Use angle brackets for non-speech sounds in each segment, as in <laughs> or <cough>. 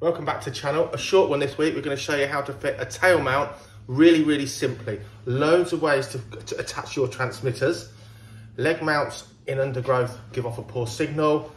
Welcome back to the channel. A short one this week. We're going to show you how to fit a tail mount really, really simply. Loads of ways to, to attach your transmitters. Leg mounts in undergrowth give off a poor signal.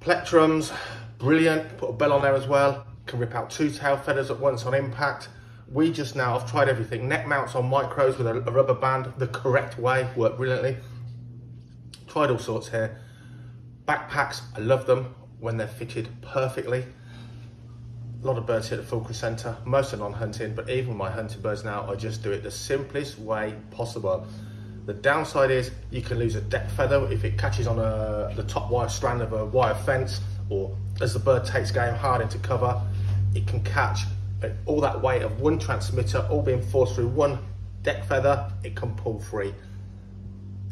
Plectrums, brilliant. Put a bell on there as well. Can rip out two tail feathers at once on impact. We just now, I've tried everything. Neck mounts on micros with a, a rubber band the correct way, work brilliantly. Tried all sorts here. Backpacks, I love them when they're fitted perfectly. A lot of birds hit the fulcrum centre, most are non-hunting, but even my hunting birds now, I just do it the simplest way possible. The downside is you can lose a deck feather if it catches on a, the top wire strand of a wire fence, or as the bird takes game hard into cover, it can catch uh, all that weight of one transmitter all being forced through one deck feather, it can pull free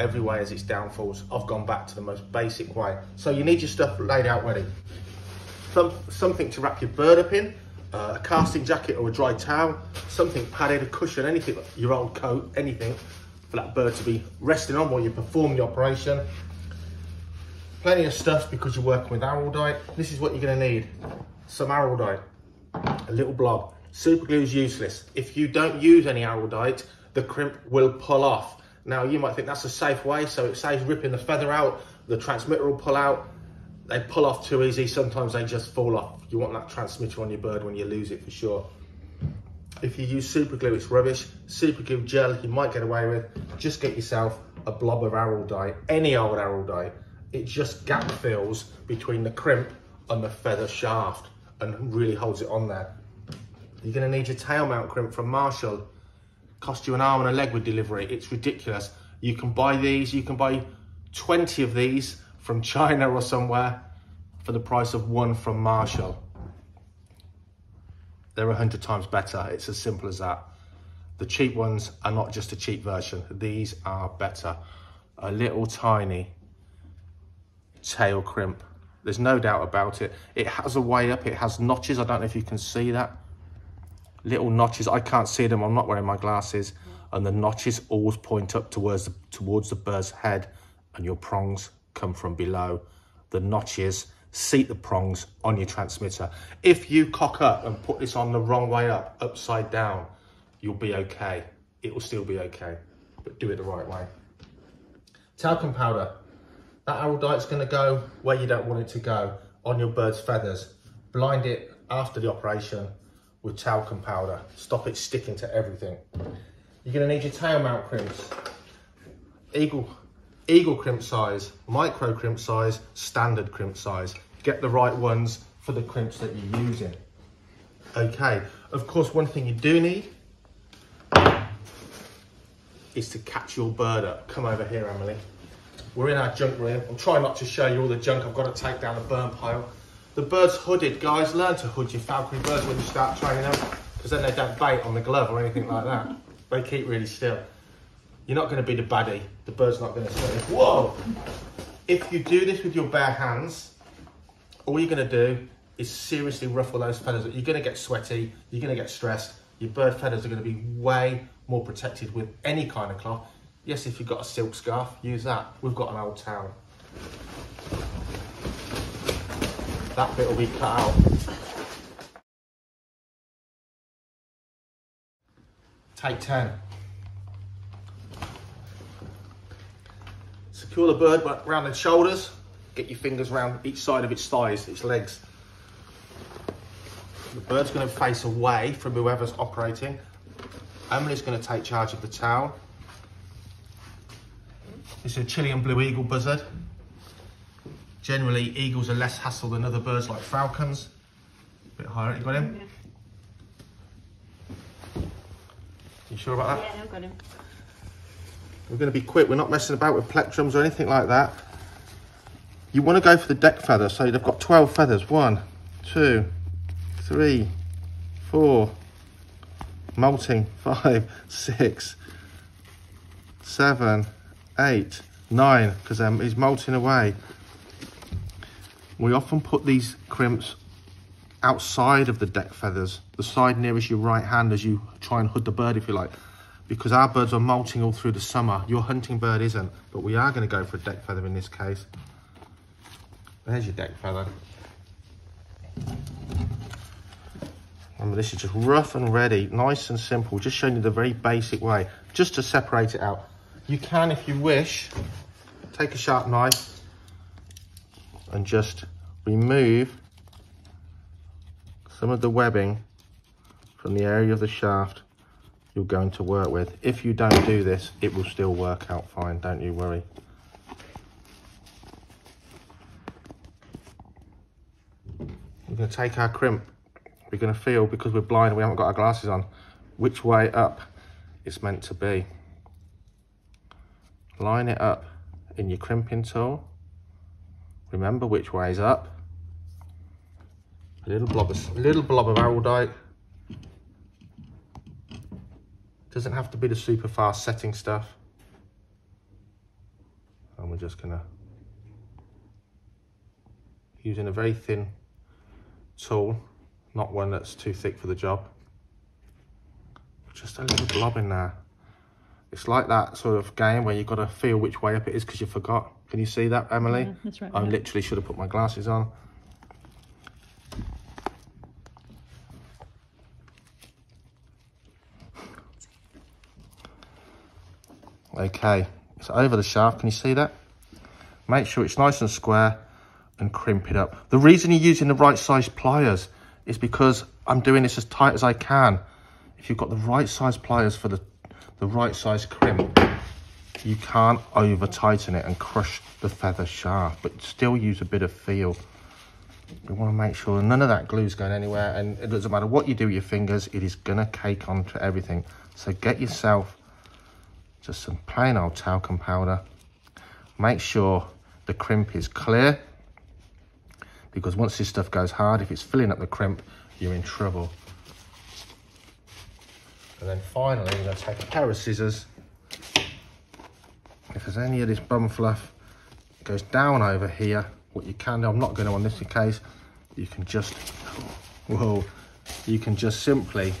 every way has its downfalls. I've gone back to the most basic way. So you need your stuff laid out ready. Some, something to wrap your bird up in, uh, a casting jacket or a dry towel, something padded, a cushion, anything, your old coat, anything for that bird to be resting on while you perform the operation. Plenty of stuff because you're working with araldite. This is what you're gonna need. Some araldite, a little blob. Super glue is useless. If you don't use any araldite, the crimp will pull off. Now you might think that's a safe way, so it saves ripping the feather out, the transmitter will pull out, they pull off too easy, sometimes they just fall off. You want that transmitter on your bird when you lose it for sure. If you use super glue, it's rubbish. Super glue gel, you might get away with. Just get yourself a blob of araldite, any old araldite. It just gap fills between the crimp and the feather shaft and really holds it on there. You're gonna need your tail mount crimp from Marshall cost you an arm and a leg with delivery. It's ridiculous. You can buy these, you can buy 20 of these from China or somewhere for the price of one from Marshall. They're a hundred times better. It's as simple as that. The cheap ones are not just a cheap version. These are better. A little tiny tail crimp. There's no doubt about it. It has a way up. It has notches. I don't know if you can see that little notches. I can't see them. I'm not wearing my glasses. And the notches always point up towards the, towards the bird's head and your prongs come from below. The notches seat the prongs on your transmitter. If you cock up and put this on the wrong way up, upside down, you'll be okay. It will still be okay, but do it the right way. Talcum powder. That araldite's gonna go where you don't want it to go, on your bird's feathers. Blind it after the operation with talcum powder. Stop it sticking to everything. You're gonna need your tail mount crimps. Eagle, eagle crimp size, micro crimp size, standard crimp size. Get the right ones for the crimps that you're using. Okay, of course, one thing you do need is to catch your bird up. Come over here, Emily. We're in our junk room. I'm trying not to show you all the junk I've got to take down the burn pile. The bird's hooded, guys. Learn to hood your falconry birds when you start training them, because then they don't bite on the glove or anything like that. They keep really still. You're not going to be the baddie. The bird's not going to say, whoa! If you do this with your bare hands, all you're going to do is seriously ruffle those feathers. You're going to get sweaty, you're going to get stressed. Your bird feathers are going to be way more protected with any kind of cloth. Yes, if you've got a silk scarf, use that. We've got an old towel that bit will be cut out. Take 10. Secure the bird around the shoulders. Get your fingers around each side of its thighs, its legs. The bird's going to face away from whoever's operating. Emily's going to take charge of the towel. This is a Chilean blue eagle buzzard. Generally, eagles are less hassle than other birds like falcons. A bit higher, you got him? Yeah. You sure about that? Yeah, I've got him. We're going to be quick. We're not messing about with plectrums or anything like that. You want to go for the deck feather. So they've got 12 feathers. One, two, three, four, molting, <laughs> five, six, seven, eight, nine, because um, he's molting away. We often put these crimps outside of the deck feathers, the side nearest your right hand as you try and hood the bird, if you like, because our birds are molting all through the summer. Your hunting bird isn't, but we are going to go for a deck feather in this case. There's your deck feather. Remember, this is just rough and ready, nice and simple, just showing you the very basic way, just to separate it out. You can, if you wish, take a sharp knife and just remove some of the webbing from the area of the shaft you're going to work with. If you don't do this, it will still work out fine, don't you worry. We're going to take our crimp we're going to feel, because we're blind and we haven't got our glasses on, which way up it's meant to be. Line it up in your crimping tool. Remember which way is up. A little blob of, a little blob of araldite. Doesn't have to be the super fast setting stuff. And we're just gonna, using a very thin tool, not one that's too thick for the job. Just a little blob in there. It's like that sort of game where you've got to feel which way up it is because you forgot. Can you see that, Emily? Yeah, that's right. I literally should have put my glasses on. Okay, so over the shaft, can you see that? Make sure it's nice and square and crimp it up. The reason you're using the right size pliers is because I'm doing this as tight as I can. If you've got the right size pliers for the, the right size crimp, you can't over tighten it and crush the feather shaft, but still use a bit of feel. You want to make sure none of that glue is going anywhere and it doesn't matter what you do with your fingers, it is going to cake onto everything. So get yourself just some plain old talcum powder. Make sure the crimp is clear because once this stuff goes hard, if it's filling up the crimp, you're in trouble. And then finally, I'm going to take a pair of scissors. If there's any of this bum fluff goes down over here, what you can do, I'm not going to on this case, you can just, whoa, you can just simply,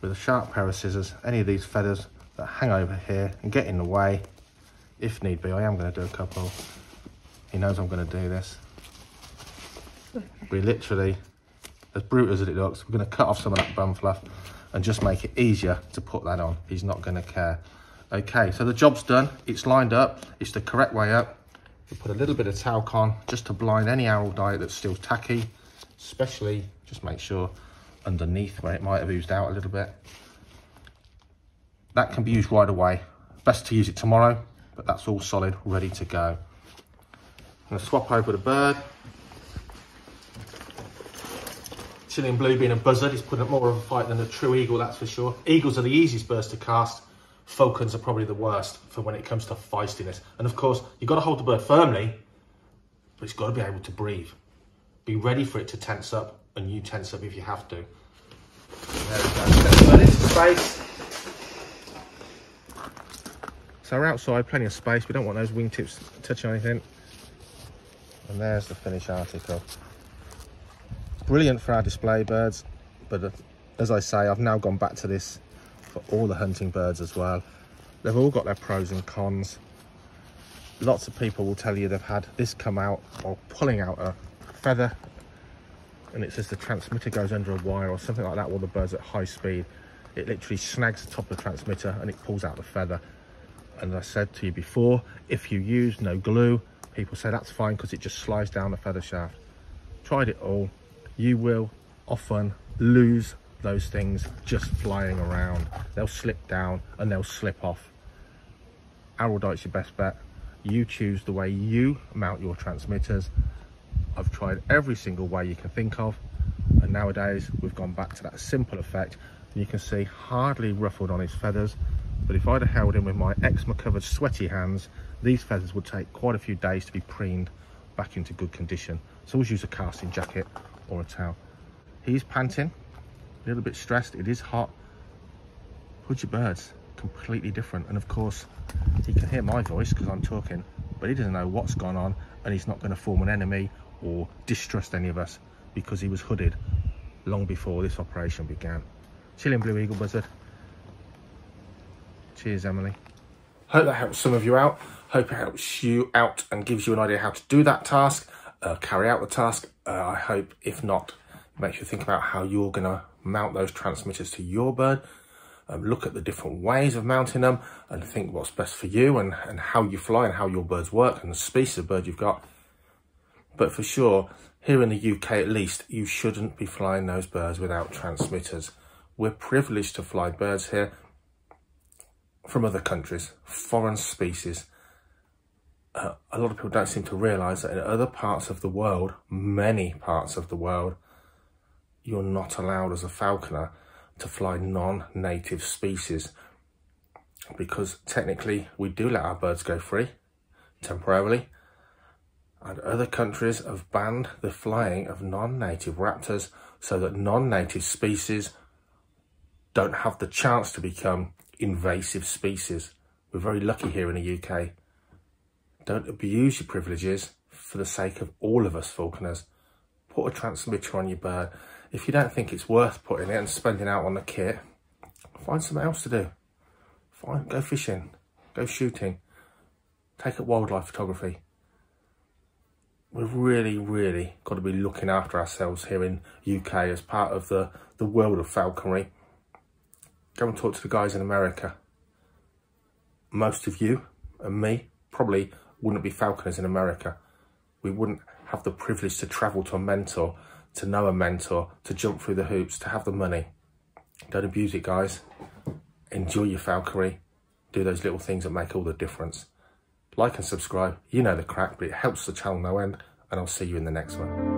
with a sharp pair of scissors, any of these feathers that hang over here and get in the way, if need be, I am going to do a couple. He knows I'm going to do this we literally, as brutal as it looks, we're going to cut off some of that bum fluff and just make it easier to put that on. He's not going to care. Okay, so the job's done. It's lined up. It's the correct way up. We put a little bit of talc on just to blind any araldite that's still tacky, especially just make sure underneath where it might have oozed out a little bit. That can be used right away. Best to use it tomorrow, but that's all solid, ready to go. I'm gonna swap over the bird. Chilean Blue being a buzzard, he's putting up more of a fight than a true eagle, that's for sure. Eagles are the easiest birds to cast. Falcons are probably the worst for when it comes to feistiness. And of course, you've got to hold the bird firmly, but it's got to be able to breathe. Be ready for it to tense up, and you tense up if you have to. There we go. Space. So we're outside, plenty of space. We don't want those wingtips touching anything. And there's the finished article brilliant for our display birds but uh, as I say I've now gone back to this for all the hunting birds as well. They've all got their pros and cons. Lots of people will tell you they've had this come out while pulling out a feather and it says the transmitter goes under a wire or something like that while the bird's at high speed. It literally snags the top of the transmitter and it pulls out the feather. And I said to you before if you use no glue people say that's fine because it just slides down the feather shaft. Tried it all. You will often lose those things just flying around. They'll slip down and they'll slip off. Araldite's your best bet. You choose the way you mount your transmitters. I've tried every single way you can think of and nowadays we've gone back to that simple effect and you can see hardly ruffled on his feathers but if I'd have held him with my eczema covered sweaty hands these feathers would take quite a few days to be preened back into good condition so always use a casting jacket or a towel. He's panting, a little bit stressed. It is hot. Hooded birds, completely different. And of course, he can hear my voice because I'm talking, but he doesn't know what's gone on and he's not going to form an enemy or distrust any of us because he was hooded long before this operation began. Chilean Blue Eagle Buzzard. Cheers, Emily. Hope that helps some of you out. Hope it helps you out and gives you an idea how to do that task uh, carry out the task. Uh, I hope, if not, makes you think about how you're going to mount those transmitters to your bird. Um, look at the different ways of mounting them and think what's best for you and, and how you fly and how your birds work and the species of bird you've got. But for sure, here in the UK at least, you shouldn't be flying those birds without transmitters. We're privileged to fly birds here from other countries, foreign species. Uh, a lot of people don't seem to realise that in other parts of the world, many parts of the world, you're not allowed as a falconer to fly non-native species because technically we do let our birds go free temporarily and other countries have banned the flying of non-native raptors so that non-native species don't have the chance to become invasive species. We're very lucky here in the UK. Don't abuse your privileges for the sake of all of us falconers. Put a transmitter on your bird. If you don't think it's worth putting it and spending out on the kit, find something else to do. Find, go fishing, go shooting, take up wildlife photography. We've really, really got to be looking after ourselves here in UK as part of the, the world of falconry. Go and talk to the guys in America. Most of you and me probably wouldn't be falconers in America. We wouldn't have the privilege to travel to a mentor, to know a mentor, to jump through the hoops, to have the money. Don't abuse it, guys. Enjoy your falconry. Do those little things that make all the difference. Like and subscribe. You know the crack, but it helps the channel no end. And I'll see you in the next one.